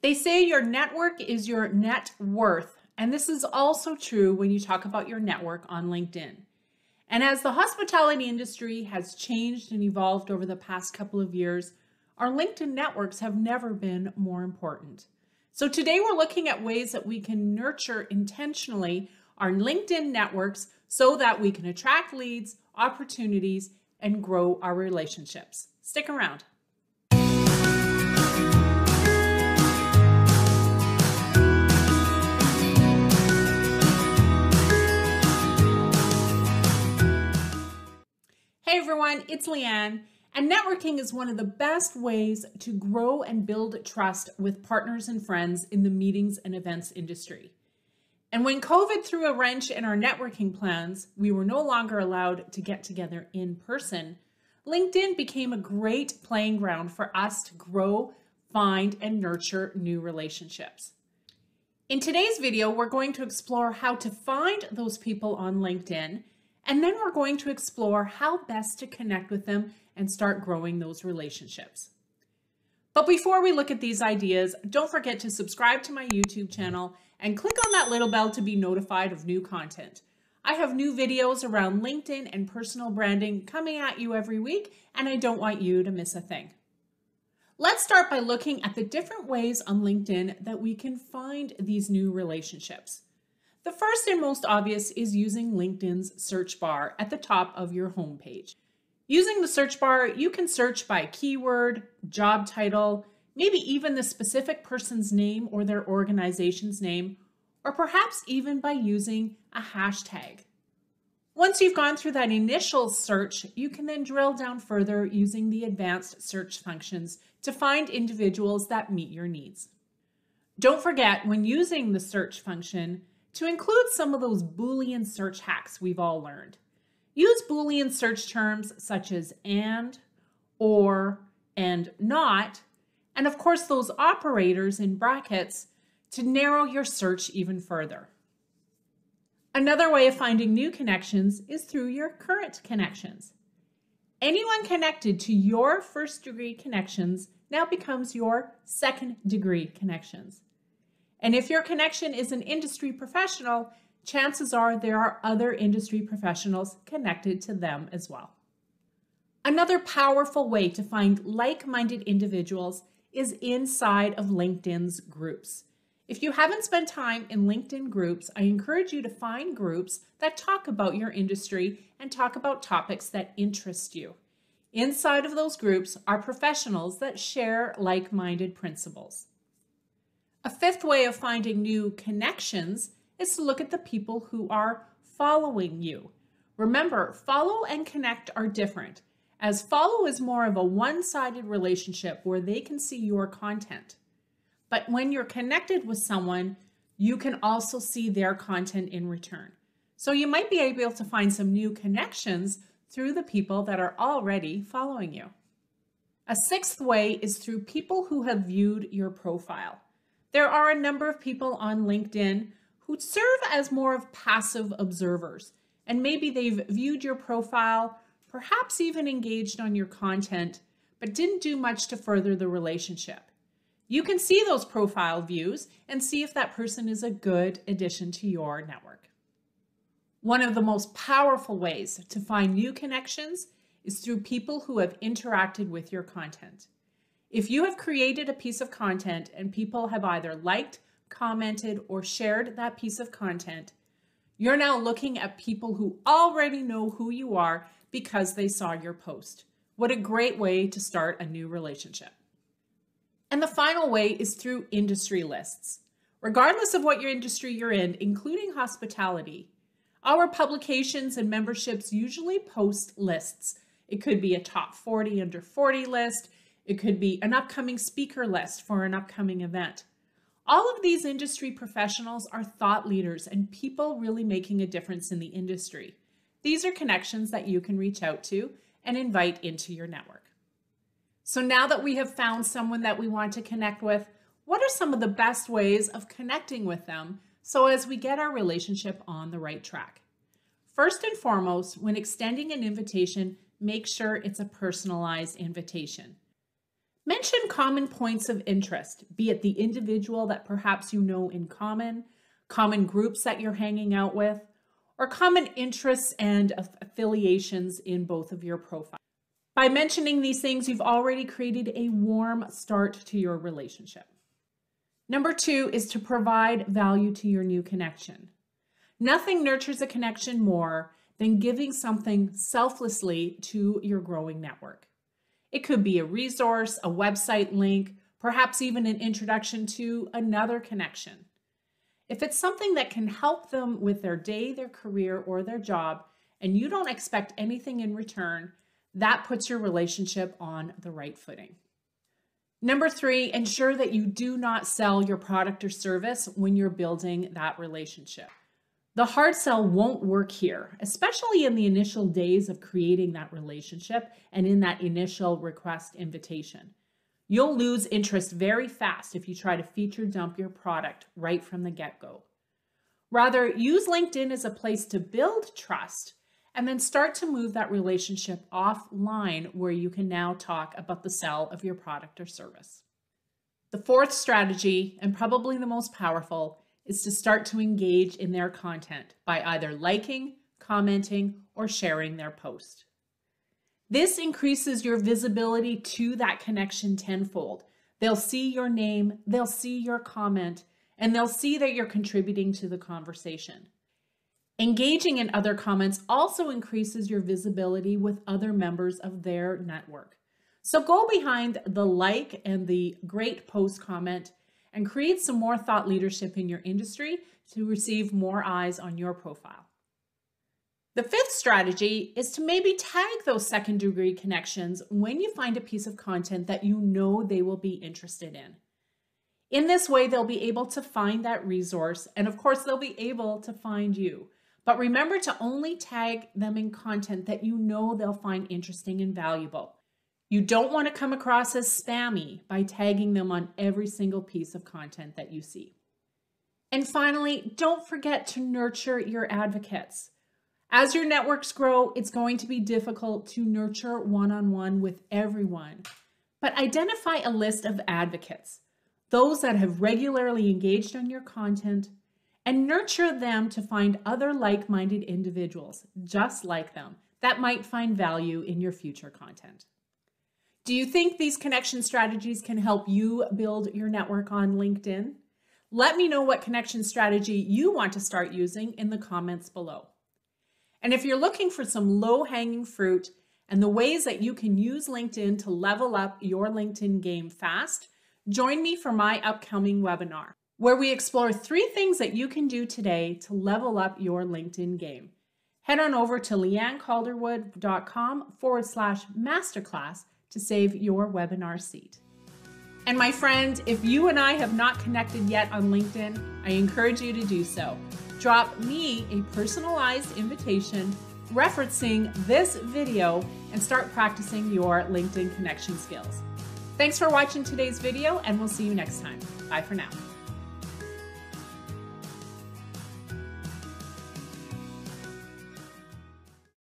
They say your network is your net worth, and this is also true when you talk about your network on LinkedIn. And as the hospitality industry has changed and evolved over the past couple of years, our LinkedIn networks have never been more important. So today we're looking at ways that we can nurture intentionally our LinkedIn networks so that we can attract leads, opportunities, and grow our relationships. Stick around. Everyone, it's Leanne, and networking is one of the best ways to grow and build trust with partners and friends in the meetings and events industry. And when COVID threw a wrench in our networking plans, we were no longer allowed to get together in person. LinkedIn became a great playing ground for us to grow, find, and nurture new relationships. In today's video, we're going to explore how to find those people on LinkedIn and then we're going to explore how best to connect with them and start growing those relationships. But before we look at these ideas, don't forget to subscribe to my YouTube channel and click on that little bell to be notified of new content. I have new videos around LinkedIn and personal branding coming at you every week, and I don't want you to miss a thing. Let's start by looking at the different ways on LinkedIn that we can find these new relationships. The first and most obvious is using LinkedIn's search bar at the top of your homepage. Using the search bar, you can search by keyword, job title, maybe even the specific person's name or their organization's name, or perhaps even by using a hashtag. Once you've gone through that initial search, you can then drill down further using the advanced search functions to find individuals that meet your needs. Don't forget, when using the search function, to include some of those Boolean search hacks we've all learned. Use Boolean search terms such as and, or, and not, and of course those operators in brackets to narrow your search even further. Another way of finding new connections is through your current connections. Anyone connected to your first degree connections now becomes your second degree connections. And if your connection is an industry professional, chances are there are other industry professionals connected to them as well. Another powerful way to find like minded individuals is inside of LinkedIn's groups. If you haven't spent time in LinkedIn groups, I encourage you to find groups that talk about your industry and talk about topics that interest you. Inside of those groups are professionals that share like minded principles. A fifth way of finding new connections is to look at the people who are following you. Remember, follow and connect are different, as follow is more of a one sided relationship where they can see your content. But when you're connected with someone, you can also see their content in return. So you might be able to find some new connections through the people that are already following you. A sixth way is through people who have viewed your profile. There are a number of people on LinkedIn who serve as more of passive observers, and maybe they've viewed your profile, perhaps even engaged on your content, but didn't do much to further the relationship. You can see those profile views and see if that person is a good addition to your network. One of the most powerful ways to find new connections is through people who have interacted with your content. If you have created a piece of content and people have either liked, commented, or shared that piece of content, you're now looking at people who already know who you are because they saw your post. What a great way to start a new relationship. And the final way is through industry lists. Regardless of what your industry you're in, including hospitality, our publications and memberships usually post lists. It could be a top 40 under 40 list. It could be an upcoming speaker list for an upcoming event. All of these industry professionals are thought leaders and people really making a difference in the industry. These are connections that you can reach out to and invite into your network. So now that we have found someone that we want to connect with, what are some of the best ways of connecting with them so as we get our relationship on the right track? First and foremost, when extending an invitation, make sure it's a personalized invitation. Mention common points of interest, be it the individual that perhaps you know in common, common groups that you're hanging out with, or common interests and affiliations in both of your profiles. By mentioning these things, you've already created a warm start to your relationship. Number two is to provide value to your new connection. Nothing nurtures a connection more than giving something selflessly to your growing network. It could be a resource, a website link, perhaps even an introduction to another connection. If it's something that can help them with their day, their career, or their job, and you don't expect anything in return, that puts your relationship on the right footing. Number three, ensure that you do not sell your product or service when you're building that relationship. The hard sell won't work here, especially in the initial days of creating that relationship and in that initial request invitation. You'll lose interest very fast if you try to feature dump your product right from the get go. Rather, use LinkedIn as a place to build trust and then start to move that relationship offline where you can now talk about the sell of your product or service. The fourth strategy, and probably the most powerful, is to start to engage in their content by either liking, commenting, or sharing their post. This increases your visibility to that connection tenfold. They'll see your name, they'll see your comment, and they'll see that you're contributing to the conversation. Engaging in other comments also increases your visibility with other members of their network. So go behind the like and the great post comment and create some more thought leadership in your industry to receive more eyes on your profile. The fifth strategy is to maybe tag those second degree connections when you find a piece of content that you know they will be interested in. In this way, they'll be able to find that resource, and of course, they'll be able to find you. But remember to only tag them in content that you know they'll find interesting and valuable. You don't want to come across as spammy by tagging them on every single piece of content that you see. And finally, don't forget to nurture your advocates. As your networks grow, it's going to be difficult to nurture one on one with everyone. But identify a list of advocates, those that have regularly engaged on your content, and nurture them to find other like minded individuals just like them that might find value in your future content. Do you think these connection strategies can help you build your network on LinkedIn? Let me know what connection strategy you want to start using in the comments below. And if you're looking for some low hanging fruit and the ways that you can use LinkedIn to level up your LinkedIn game fast, join me for my upcoming webinar, where we explore three things that you can do today to level up your LinkedIn game. Head on over to leannecalderwood.com forward slash masterclass to save your webinar seat. And my friend, if you and I have not connected yet on LinkedIn, I encourage you to do so. Drop me a personalized invitation referencing this video and start practicing your LinkedIn connection skills. Thanks for watching today's video and we'll see you next time. Bye for now.